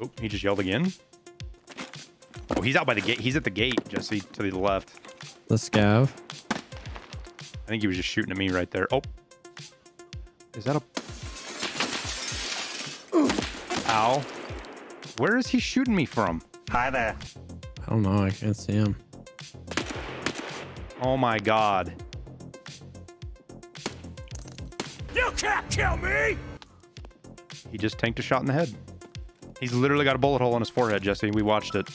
Oh, he just yelled again. Oh, he's out by the gate. He's at the gate, Jesse, to the left. The scav. I think he was just shooting at me right there. Oh. Is that a... Ow. Where is he shooting me from? Hi there. I don't know. I can't see him. Oh my god. You can't kill me! He just tanked a shot in the head. He's literally got a bullet hole in his forehead, Jesse. We watched it.